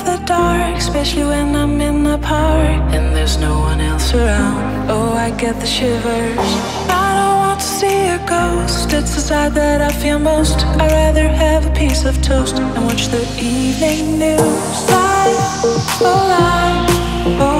the dark, especially when I'm in the park and there's no one else around. Oh, I get the shivers. I don't want to see a ghost. It's the side that I feel most. I'd rather have a piece of toast and watch the evening news. Life, oh life, oh.